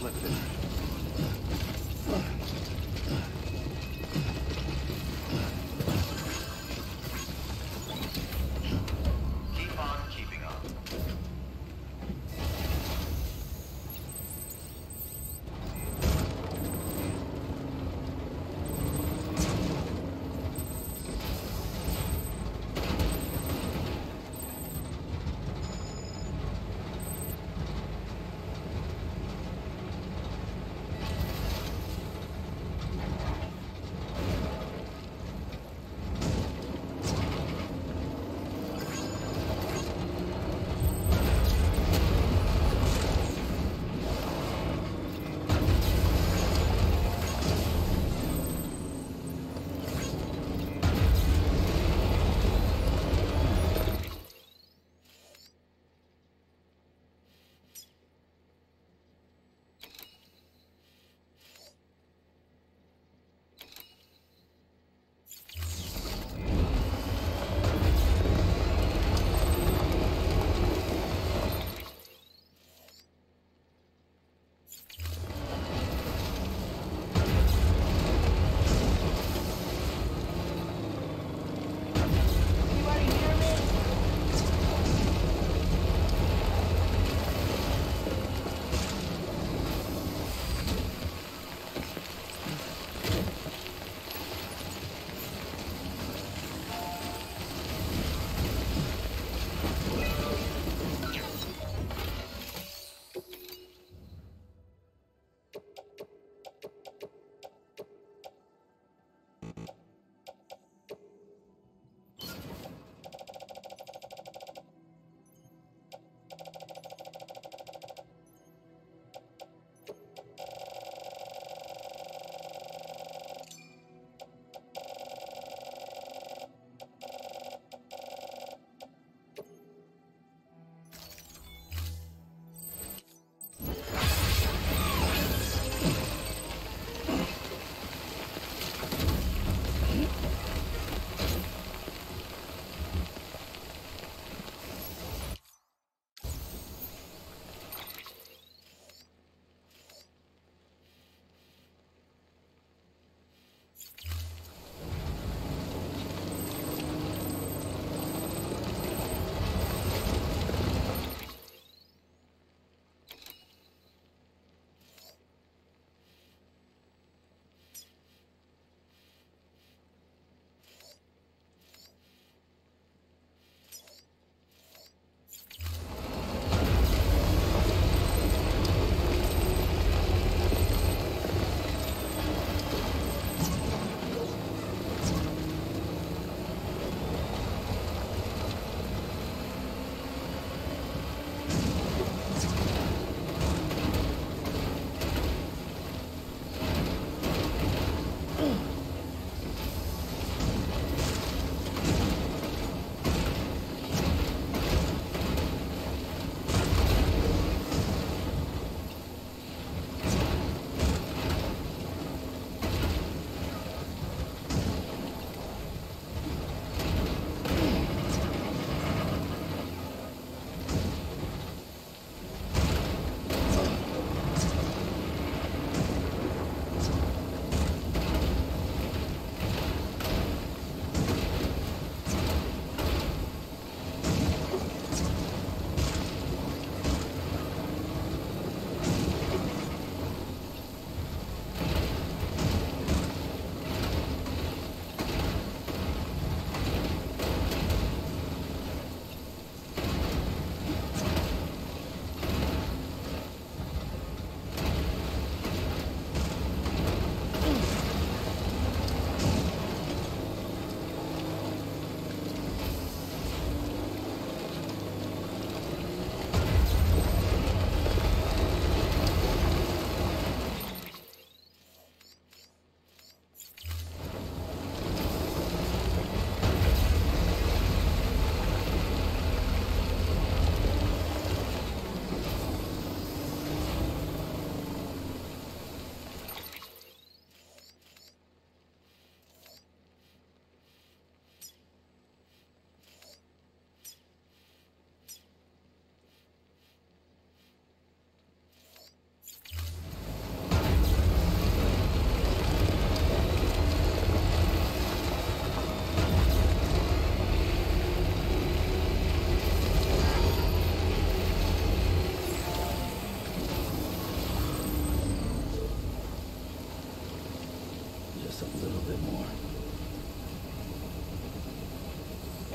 restrictions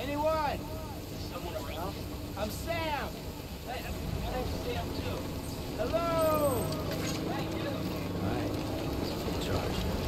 Anyone? Is someone around? I'm Sam. Hey, I'm, I'm Sam too. Hello. Hey, you. All right. Let's.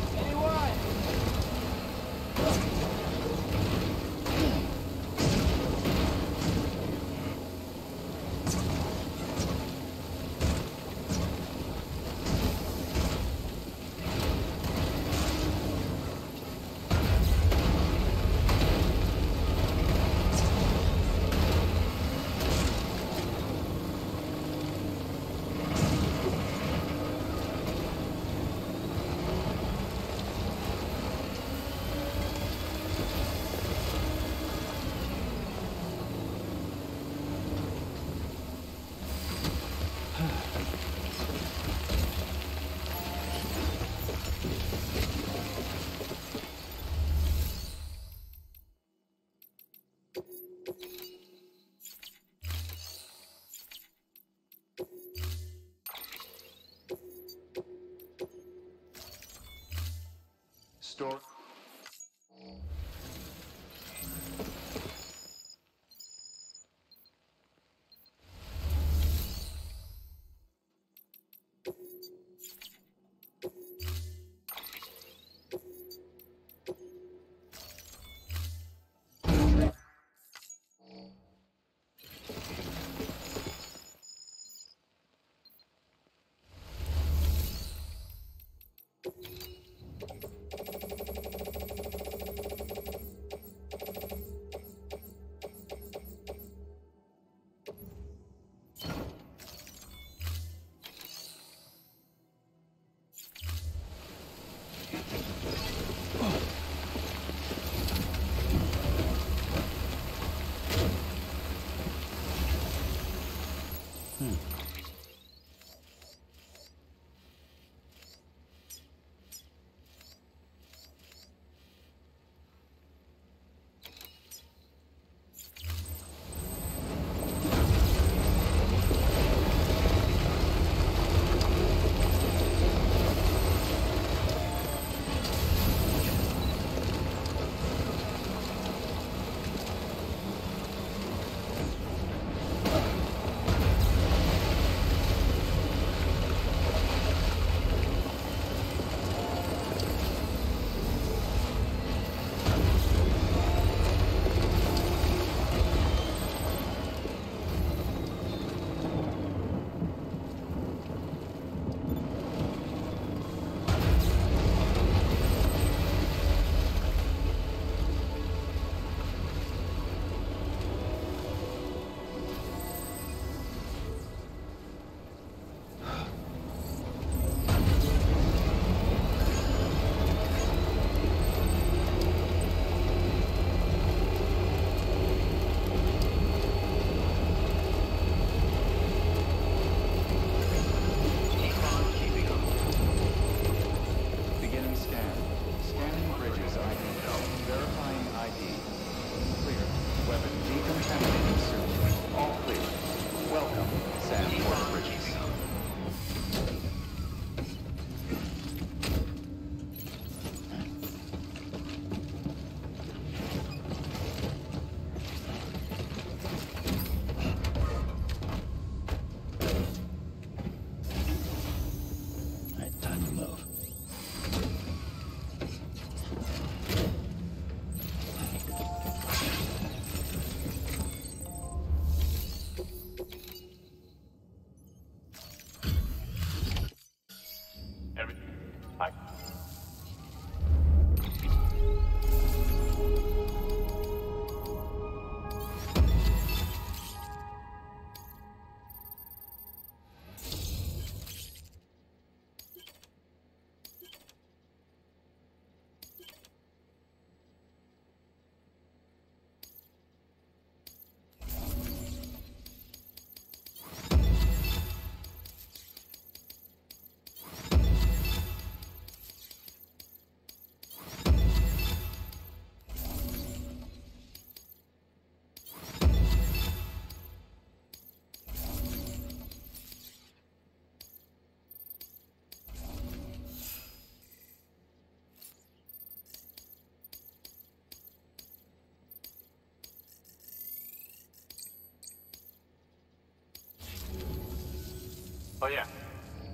Oh yeah,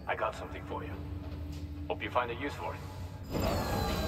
I got something for you. Hope you find a use for it.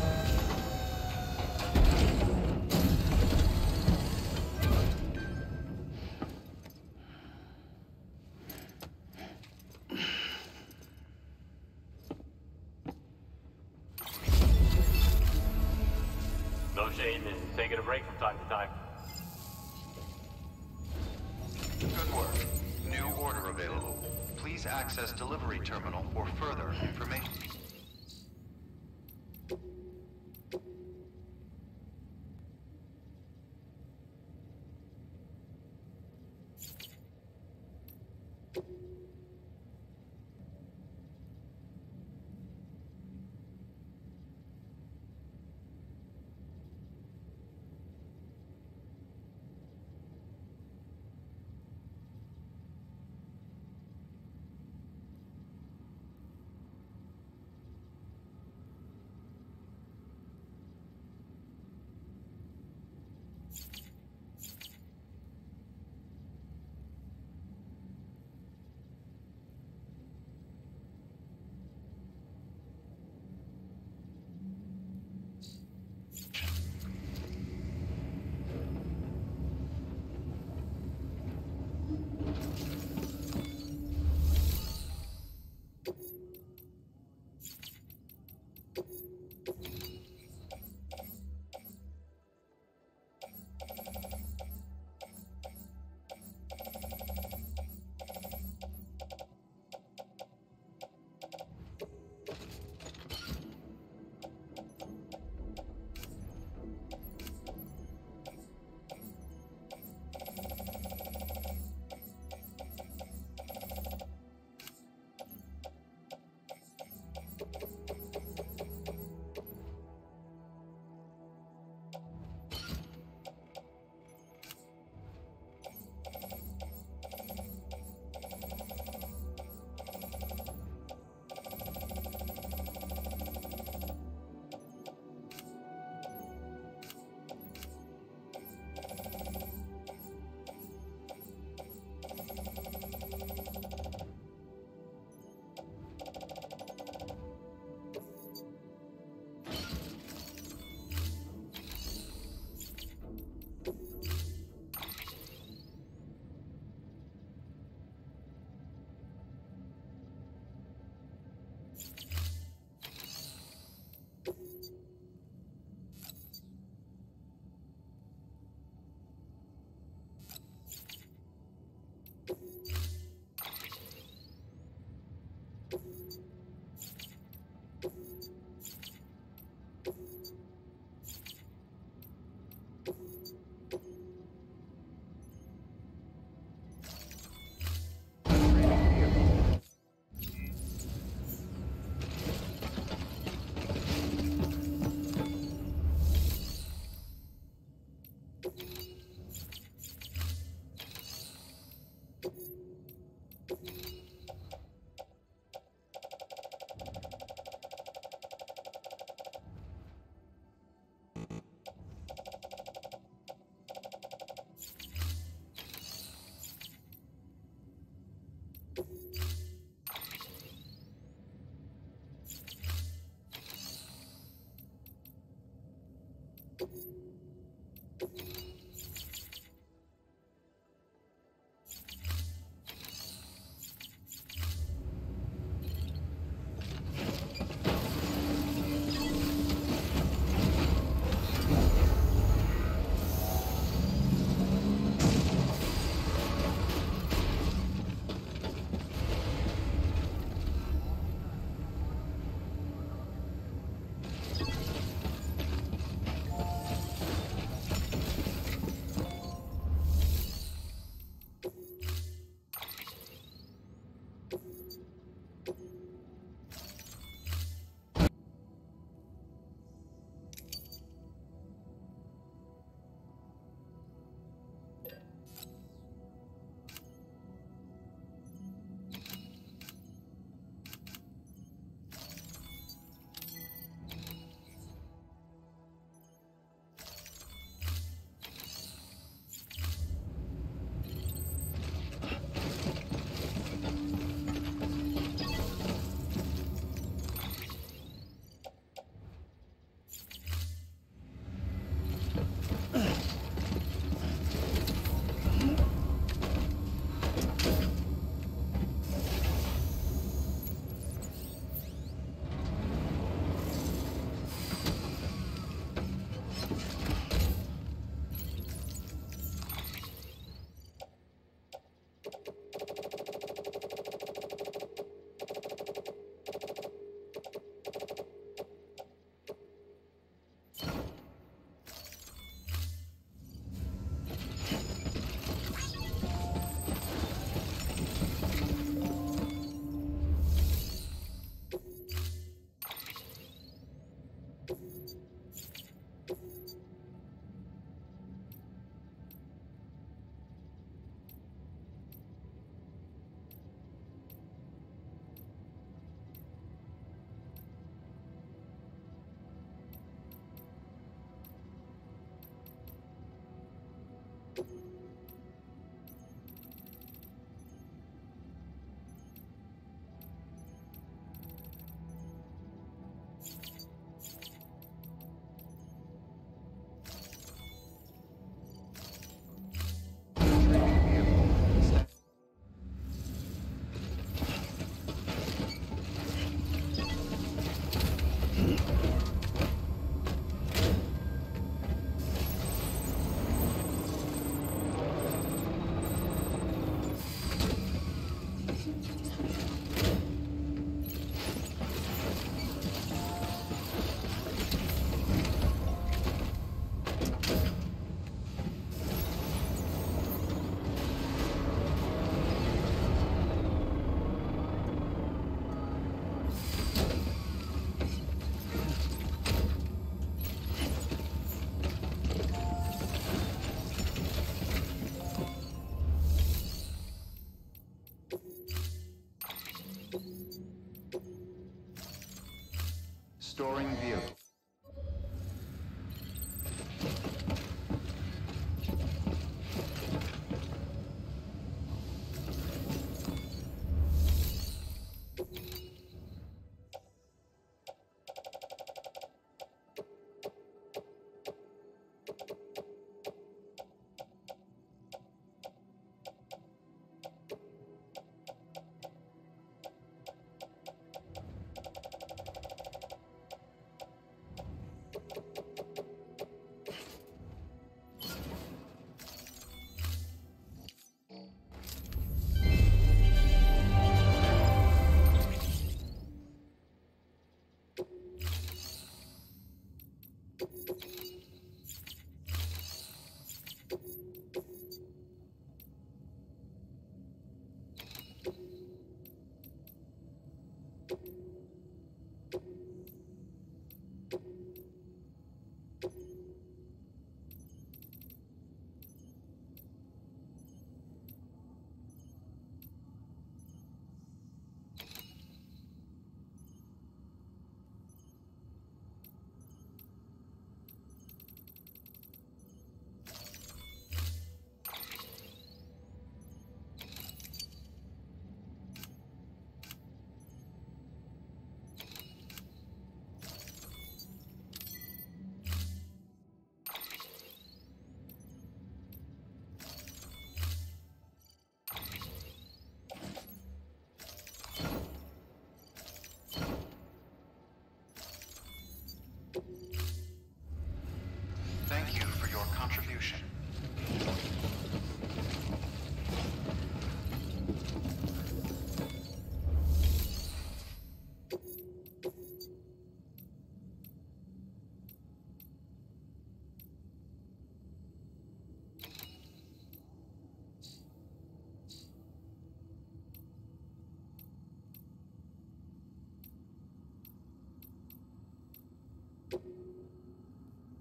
Thank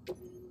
you.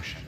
ocean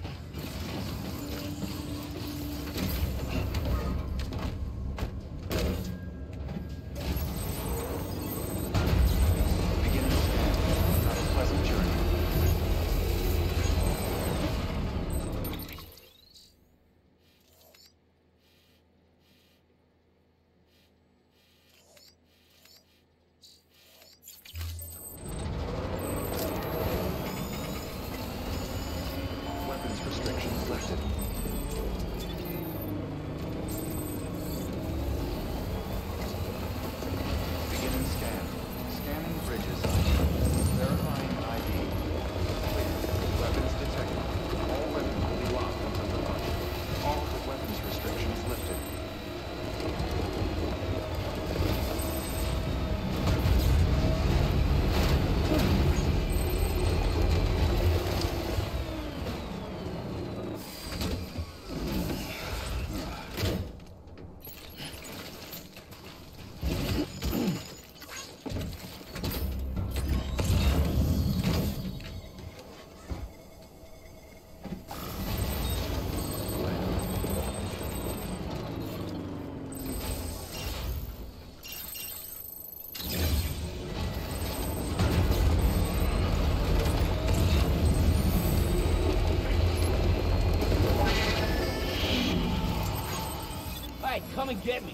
get me.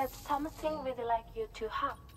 There's something we'd like you to have.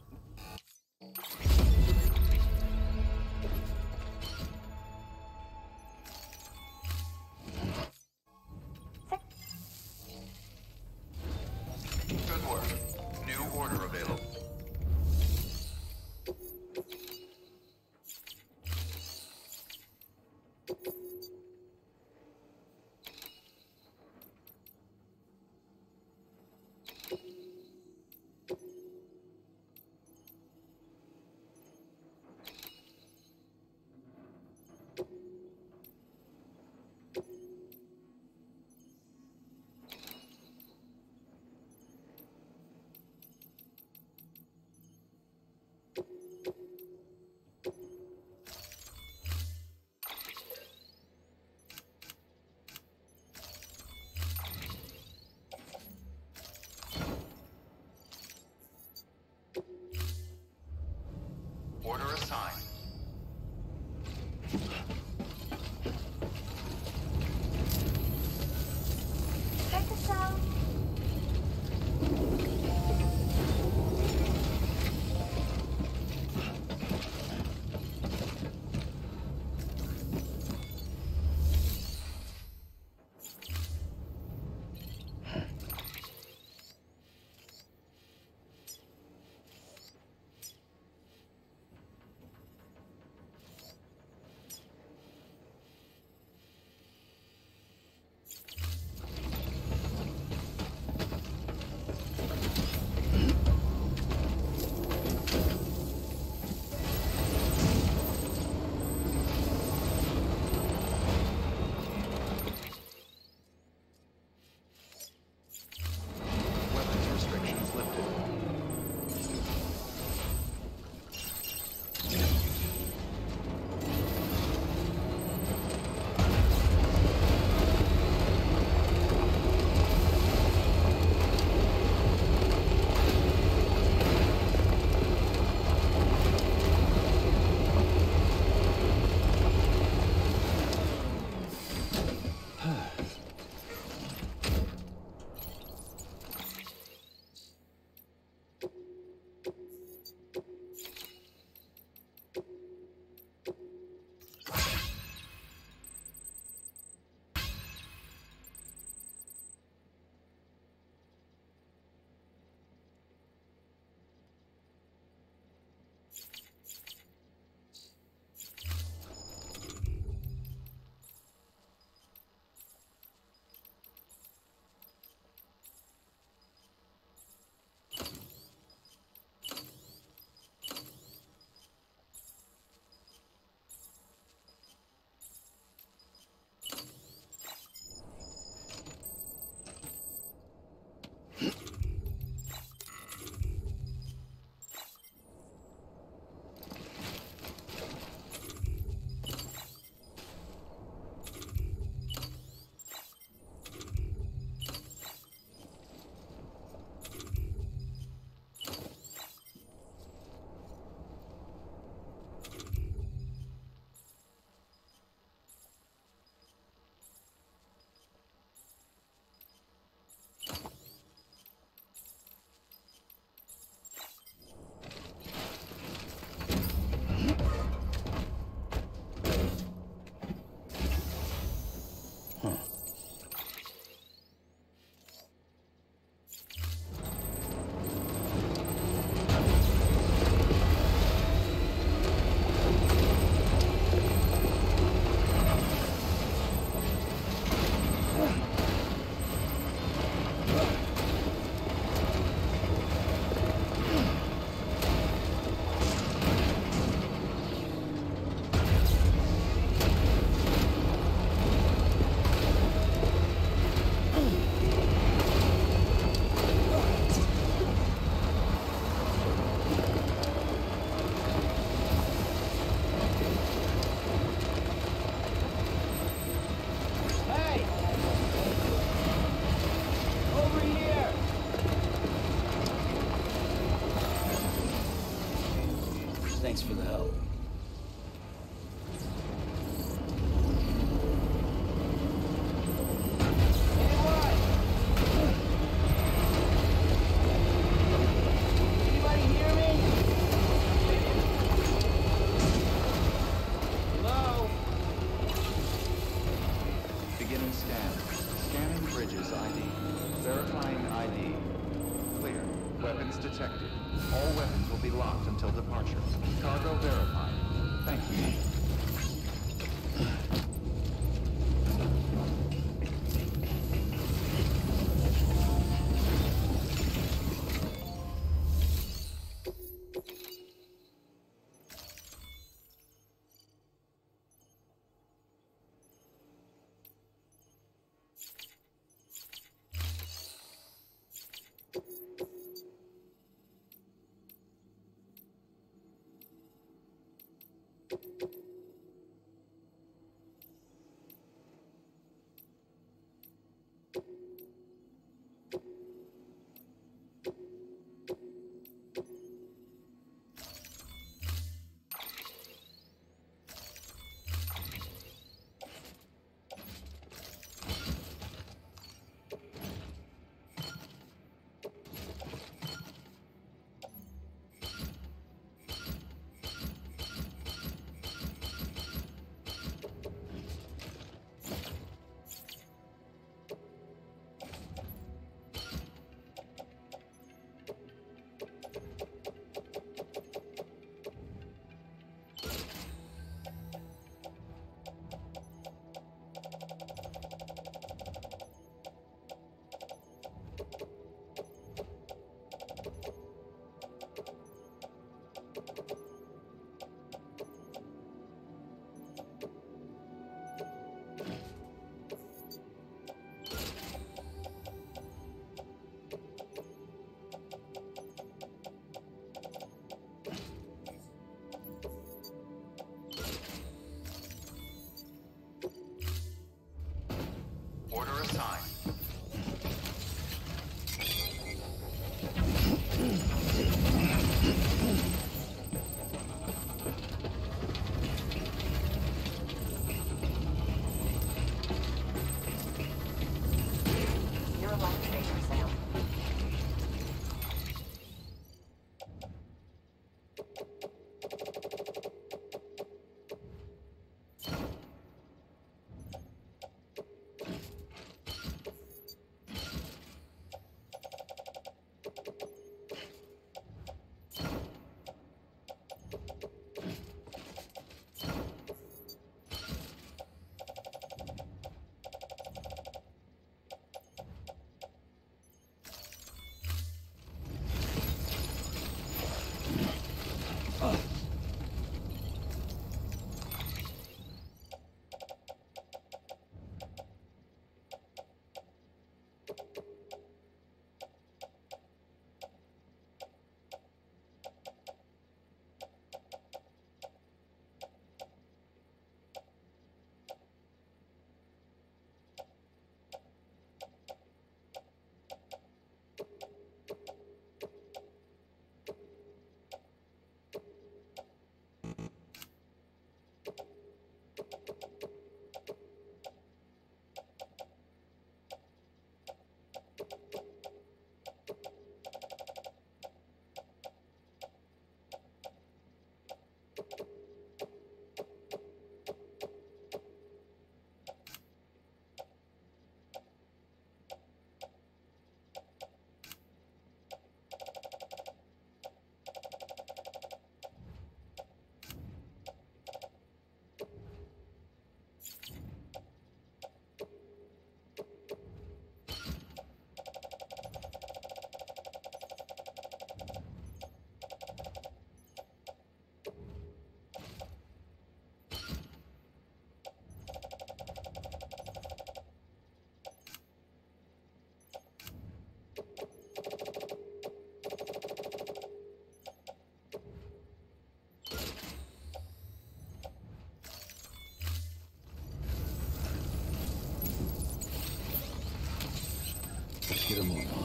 Let's get a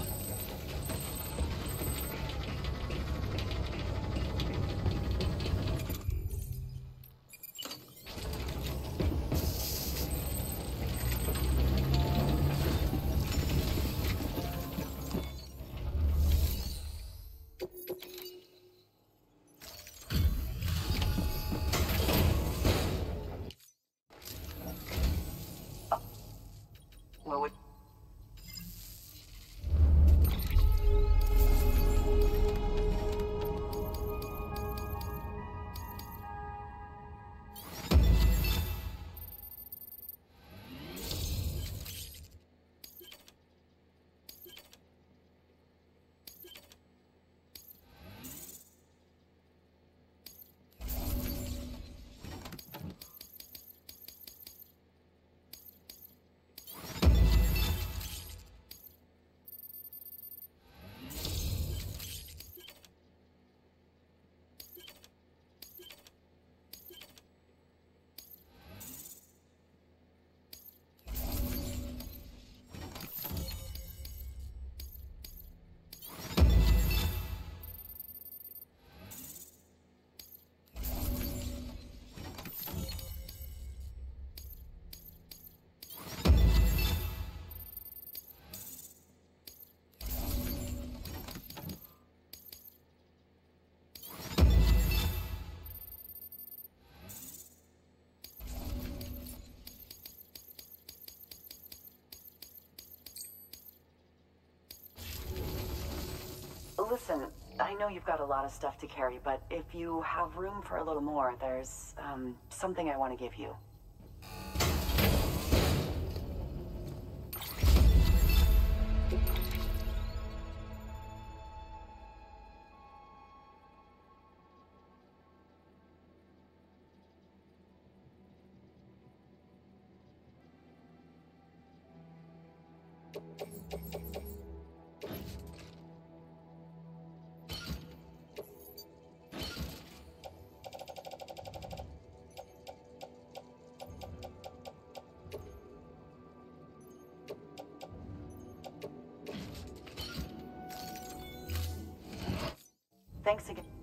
listen, I know you've got a lot of stuff to carry, but if you have room for a little more, there's, um, something I want to give you. Thanks again.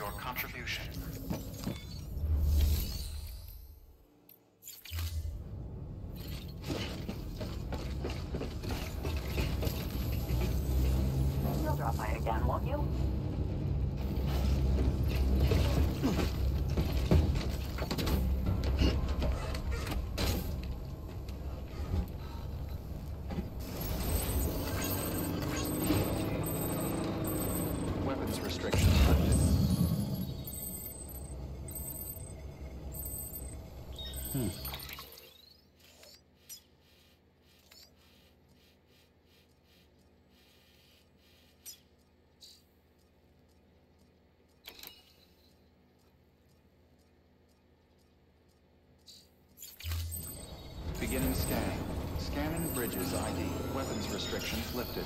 Your contribution. Beginning scanning. Scanning bridges ID. Weapons restrictions lifted.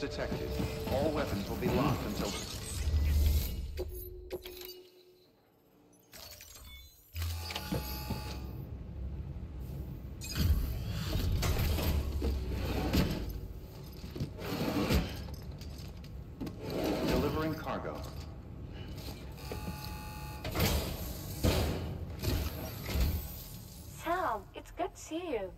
Detected. All weapons will be locked until... Delivering cargo. Sam, it's good to see you.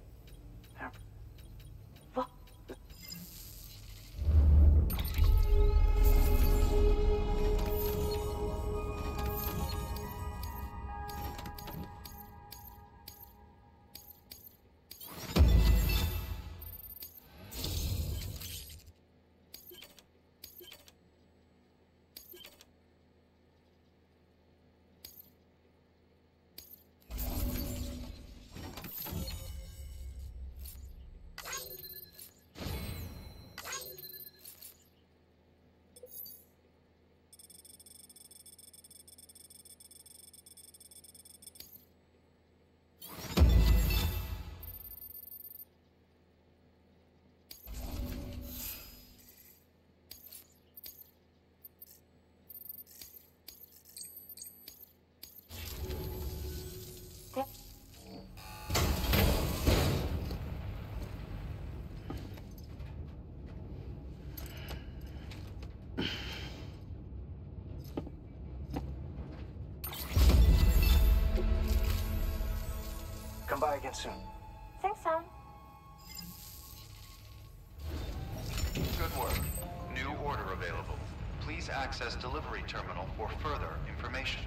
By again soon. Thanks, Sam. Good work. New order available. Please access delivery terminal for further information.